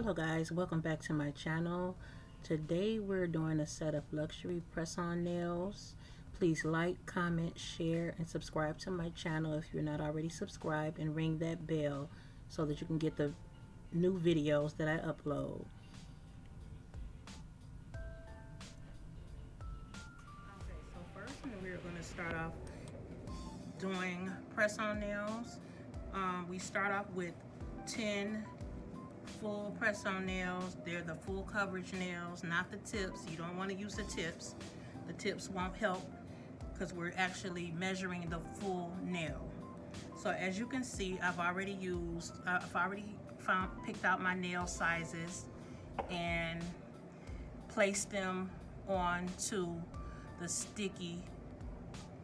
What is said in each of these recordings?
Hello guys, welcome back to my channel. Today we're doing a set of luxury press-on nails. Please like, comment, share, and subscribe to my channel if you're not already subscribed and ring that bell so that you can get the new videos that I upload. Okay, so first we're going to start off doing press-on nails. Um, we start off with 10 full press-on nails. They're the full coverage nails, not the tips. You don't want to use the tips. The tips won't help because we're actually measuring the full nail. So as you can see, I've already used, uh, I've already found, picked out my nail sizes and placed them onto the sticky.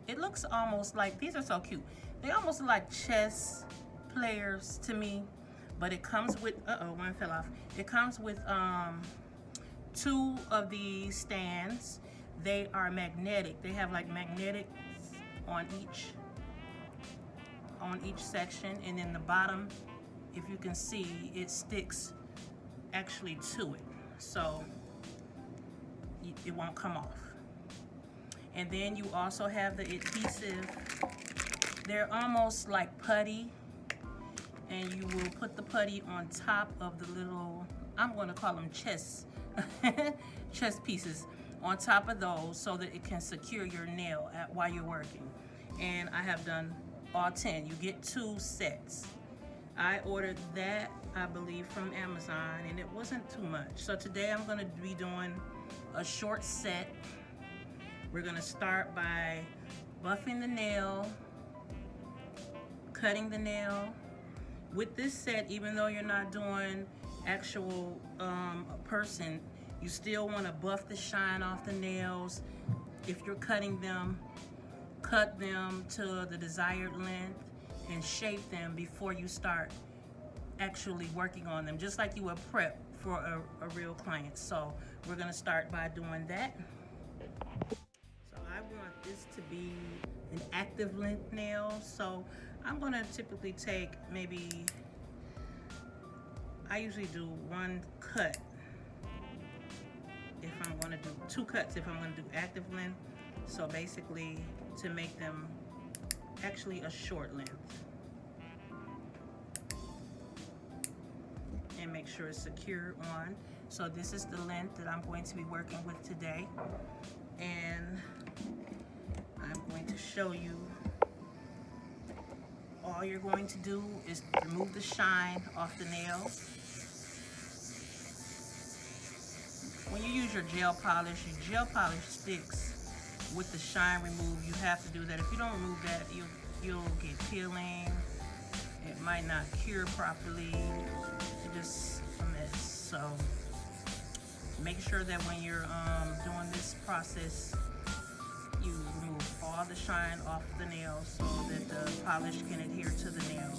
It looks almost like, these are so cute. They almost look like chess players to me but it comes with, uh-oh, one fell off. It comes with um, two of these stands. They are magnetic. They have like magnetics on each on each section and then the bottom if you can see it sticks actually to it so it won't come off and then you also have the adhesive they're almost like putty and you will put the putty on top of the little, I'm gonna call them chess, chess pieces on top of those so that it can secure your nail at, while you're working. And I have done all 10. You get two sets. I ordered that, I believe, from Amazon, and it wasn't too much. So today I'm gonna be doing a short set. We're gonna start by buffing the nail, cutting the nail, with this set, even though you're not doing actual um, person, you still want to buff the shine off the nails. If you're cutting them, cut them to the desired length and shape them before you start actually working on them, just like you would prep for a, a real client. So we're gonna start by doing that. So I want this to be an active length nail. So I'm gonna typically take maybe, I usually do one cut if I'm gonna do two cuts if I'm gonna do active length. So basically to make them actually a short length. And make sure it's secure on. So this is the length that I'm going to be working with today. And I'm going to show you all you're going to do is remove the shine off the nail. When you use your gel polish, your gel polish sticks with the shine removed. You have to do that. If you don't remove that, you'll, you'll get peeling. It might not cure properly. It's just a mess. So make sure that when you're um, doing this process, all the shine off the nail so that the polish can adhere to the nail.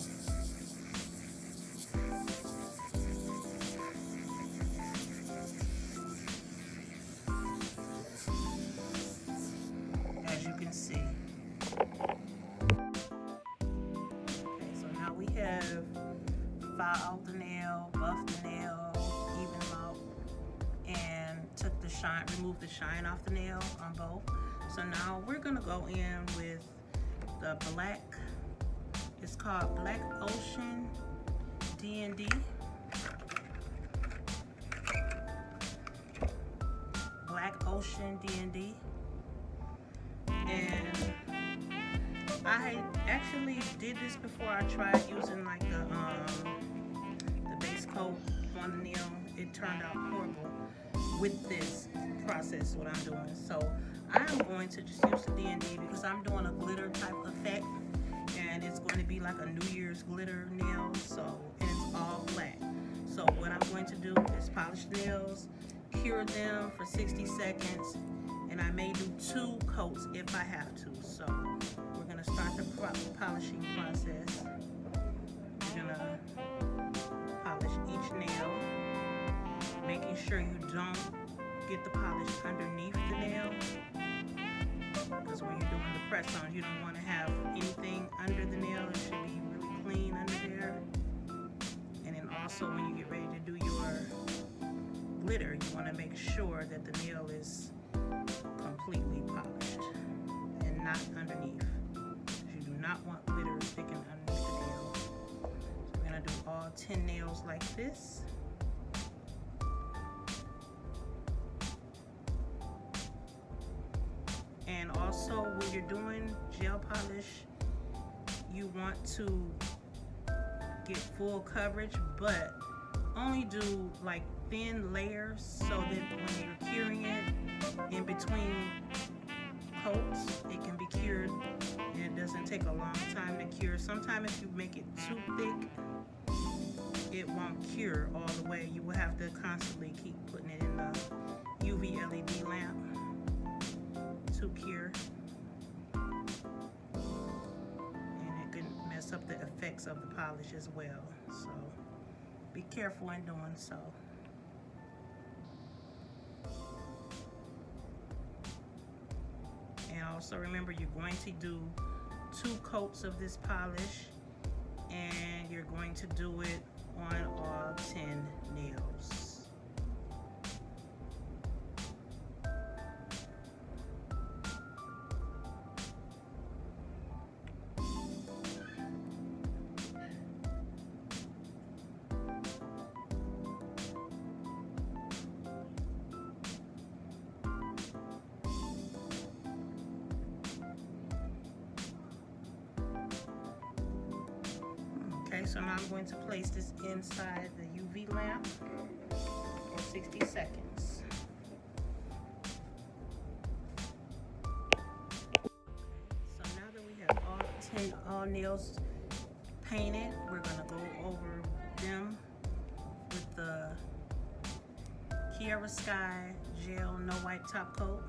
As you can see. Okay, so now we have filed the nail, buffed the nail, even out, and took the shine, removed the shine off the nail on both. So now we're gonna go in with the black, it's called Black Ocean D&D. Black Ocean D&D. And I actually did this before I tried using like the, um, the base coat on the nail. It turned out horrible with this process, what I'm doing. So I'm going to just use the D&D because I'm doing a glitter type effect and it's going to be like a New Year's glitter nail so it's all black. So what I'm going to do is polish nails cure them for 60 seconds and I may do two coats if I have to. So we're going to start the polishing process. You're going to polish each nail making sure you don't get the polish underneath the nail because when you're doing the press on you don't want to have anything under the nail it should be really clean under there and then also when you get ready to do your glitter, you want to make sure that the nail is completely polished and not underneath. You do not want glitter sticking underneath the nail. So we're going to do all 10 nails like this. Also when you're doing gel polish, you want to get full coverage, but only do like thin layers so that when you're curing it in between coats, it can be cured and it doesn't take a long time to cure. Sometimes if you make it too thick, it won't cure all the way. You will have to constantly keep putting it in the UV LED lamp to cure. And it can mess up the effects of the polish as well. So be careful in doing so. And also remember you're going to do two coats of this polish and you're going to do it on all 10 nails. So now I'm going to place this inside the UV lamp for 60 seconds. So now that we have all 10 all nails painted, we're gonna go over them with the Kiara Sky Gel No Wipe Top Coat.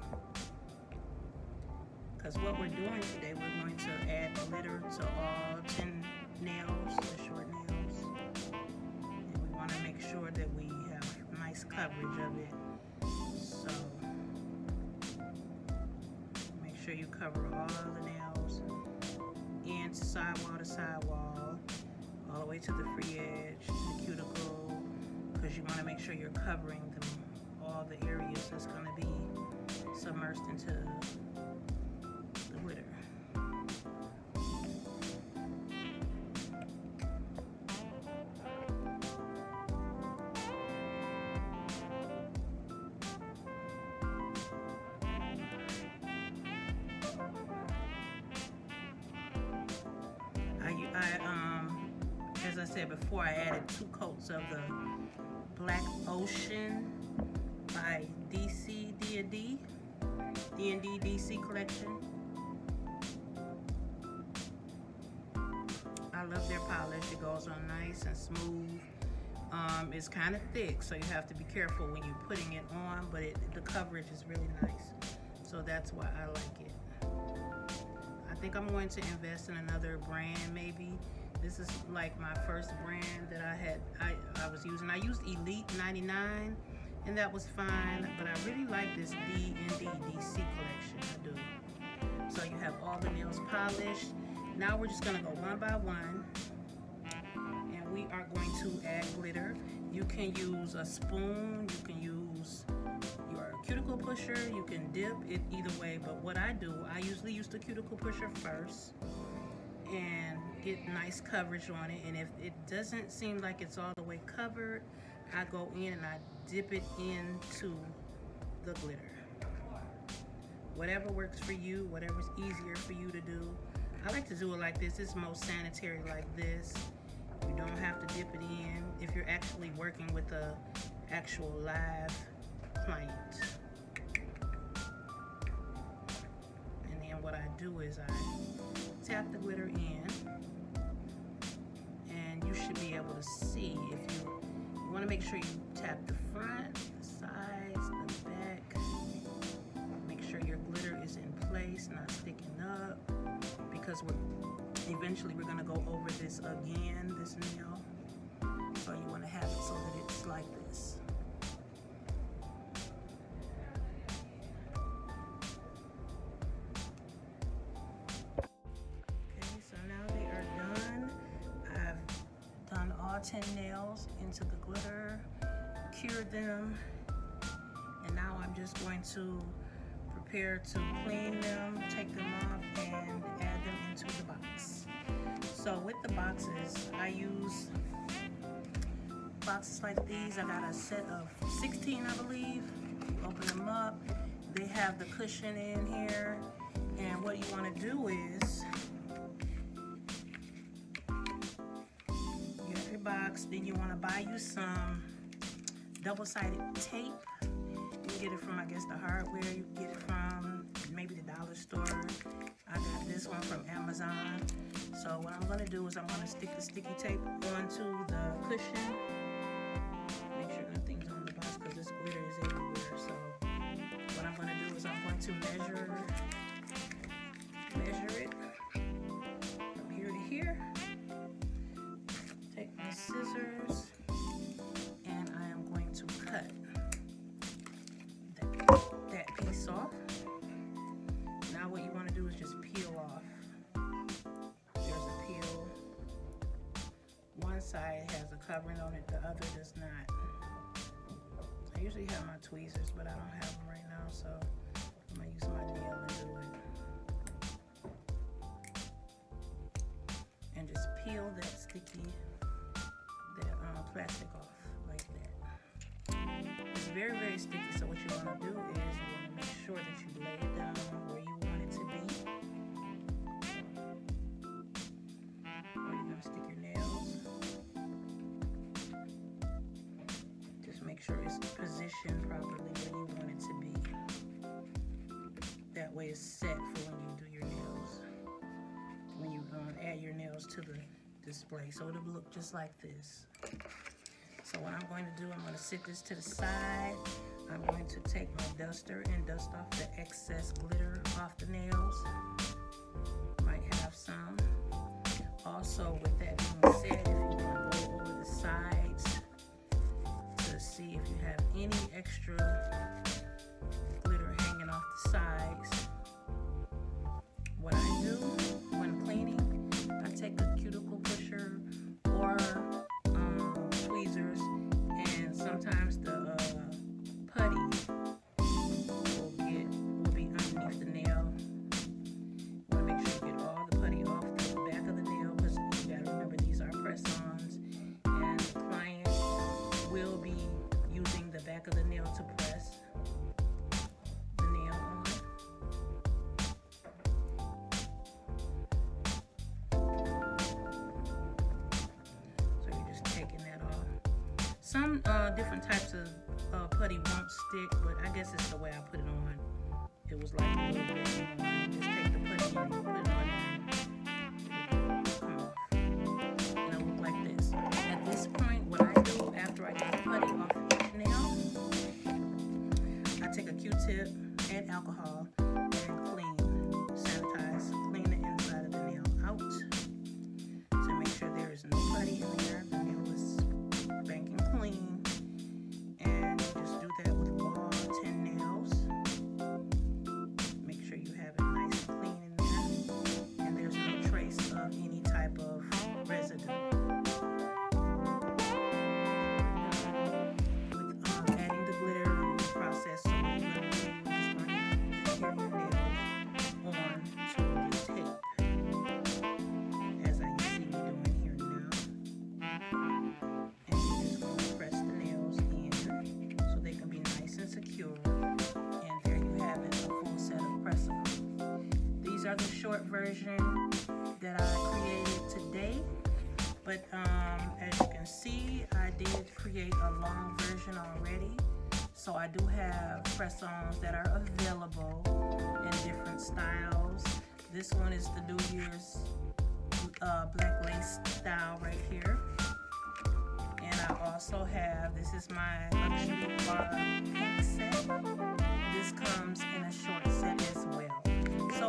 Because what we're doing today, we're going to add glitter to all 10 nails, the short nails. That we have nice coverage of it. So make sure you cover all the nails and sidewall to sidewall, all the way to the free edge, the cuticle, because you want to make sure you're covering them, all the areas that's going to be submerged into before, I added two coats of the Black Ocean by DC D&D, D&D DC collection. I love their polish. It goes on nice and smooth. Um, it's kind of thick, so you have to be careful when you're putting it on, but it, the coverage is really nice. So that's why I like it. I think I'm going to invest in another brand maybe. This is like my first brand that I had, I, I was using. I used Elite 99 and that was fine, but I really like this D and D DC collection, I do. So you have all the nails polished. Now we're just gonna go one by one and we are going to add glitter. You can use a spoon, you can use your cuticle pusher, you can dip it either way, but what I do, I usually use the cuticle pusher first and get nice coverage on it. And if it doesn't seem like it's all the way covered, I go in and I dip it into the glitter. Whatever works for you, whatever's easier for you to do. I like to do it like this. It's most sanitary like this. You don't have to dip it in if you're actually working with a actual live client. And then what I do is I tap the glitter in and you should be able to see if you, want to make sure you tap the front, the sides, the back. Make sure your glitter is in place, not sticking up because we're eventually we're going to go over this again, this nail. All 10 nails into the glitter, cure them, And now I'm just going to prepare to clean them, take them off, and add them into the box. So with the boxes, I use boxes like these. I got a set of 16, I believe. Open them up. They have the cushion in here. And what you want to do is box. Then you want to buy you some double-sided tape. You get it from, I guess, the hardware. You get it from maybe the dollar store. I got this one from Amazon. So what I'm going to do is I'm going to stick the sticky tape onto the cushion. Scissors and I am going to cut that, that piece off. Now what you want to do is just peel off. There's a peel. One side has a covering on it, the other does not. I usually have my tweezers, but I don't have them right now, so I'm gonna use my nail and do it. and just peel that sticky, plastic off like that. It's very, very sticky, so what you want to do is you want to make sure that you lay it down where you want it to be. Where you're going to stick your nails. Just make sure it's positioned properly where you want it to be. That way it's set for when you do your nails when you um, add your nails to the display. So it'll look just like this. So what I'm going to do, I'm going to sit this to the side. I'm going to take my duster and dust off the excess glitter off the nails. Might have some. Also, with that being said, if you want to go over the sides to see if you have any extra glitter hanging off the sides, Some uh, different types of uh, putty won't stick, but I guess it's the way I put it on. It was like bit. Just take the putty and put it on and it'll like this. At this point, what I do after I get the putty off I take a Q-tip and alcohol These are the short version that I created today. But um, as you can see, I did create a long version already. So I do have press-ons that are available in different styles. This one is the New Year's uh, black lace style right here. And I also have, this is my luxury bar set. This comes in a short set as well.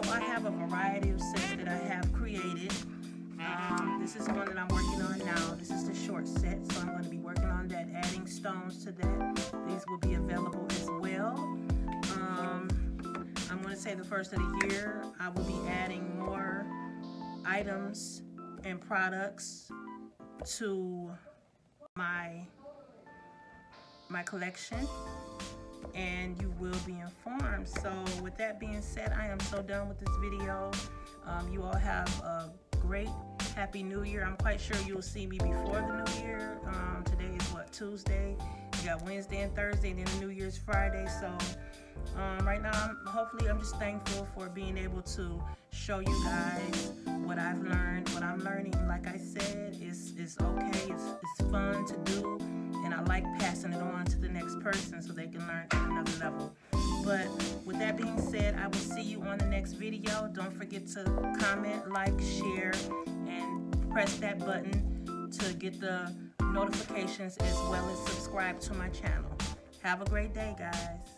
So I have a variety of sets that I have created. Um, this is one that I'm working on now. This is the short set, so I'm going to be working on that, adding stones to that. These will be available as well. Um, I'm going to say the first of the year, I will be adding more items and products to my my collection and you will be informed. So with that being said, I am so done with this video. Um, you all have a great happy new year. I'm quite sure you'll see me before the new year. Um, today is what, Tuesday? We got Wednesday and Thursday, and then the New Year's Friday. So um, right now, I'm, hopefully, I'm just thankful for being able to show you guys what I've learned, what I'm learning. Like I said, it's, it's okay, like passing it on to the next person so they can learn at another level. But with that being said, I will see you on the next video. Don't forget to comment, like, share, and press that button to get the notifications as well as subscribe to my channel. Have a great day, guys.